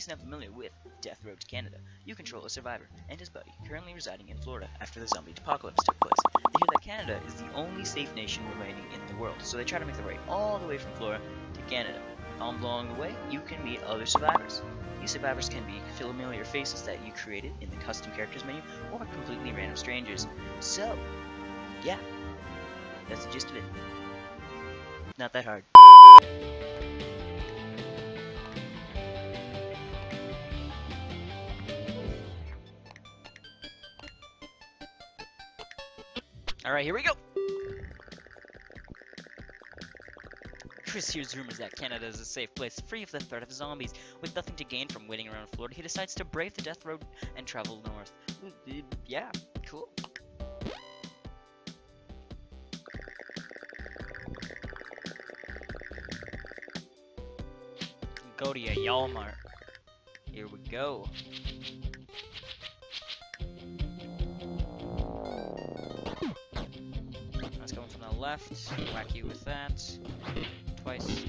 case not familiar with Death Road to Canada, you control a survivor and his buddy currently residing in Florida after the zombie apocalypse took place. They hear that Canada is the only safe nation remaining in the world, so they try to make their way all the way from Florida to Canada. Along the way, you can meet other survivors. These survivors can be familiar faces that you created in the custom characters menu, or completely random strangers. So, yeah, that's the gist of it. Not that hard. Alright, here we go! Chris hears rumors that Canada is a safe place, free of the threat of zombies. With nothing to gain from waiting around Florida, he decides to brave the death road and travel north. Hmm, yeah, cool. Go to your Walmart. Here we go. Left. Whack you with that. Twice.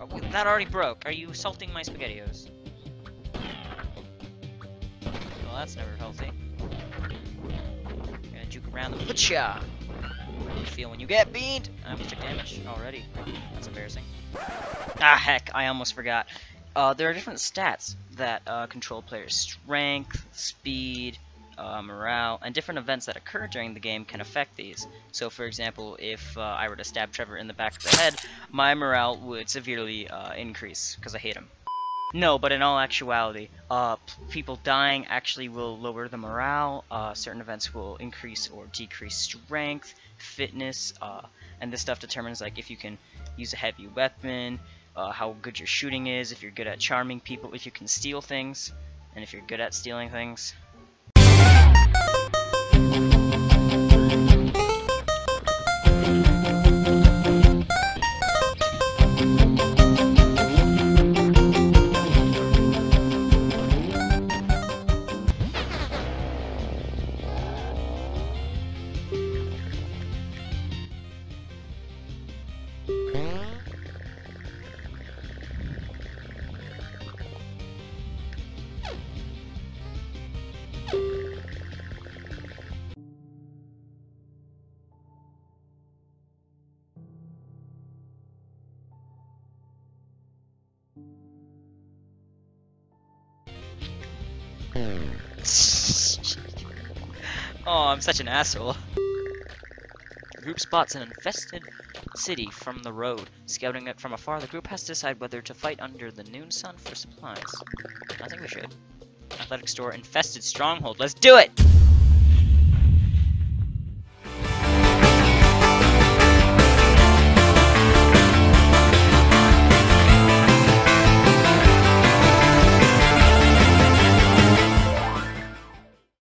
Oh, that already broke. Are you salting my SpaghettiOs? Well, that's never healthy. Gonna juke around the butcha. You feel when you get beamed? I almost took damage already. That's embarrassing. Ah, heck, I almost forgot. Uh, there are different stats that uh, control players' strength, speed, uh, morale, and different events that occur during the game can affect these. So, for example, if uh, I were to stab Trevor in the back of the head, my morale would severely uh, increase because I hate him. No, but in all actuality, uh, people dying actually will lower the morale. Uh, certain events will increase or decrease strength, fitness, uh, and this stuff determines like if you can use a heavy weapon, uh, how good your shooting is, if you're good at charming people, if you can steal things, and if you're good at stealing things. Oh, I'm such an asshole. Group spots an infested city from the road. Scouting it from afar, the group has to decide whether to fight under the noon sun for supplies. I think we should. Athletic store infested stronghold. Let's do it!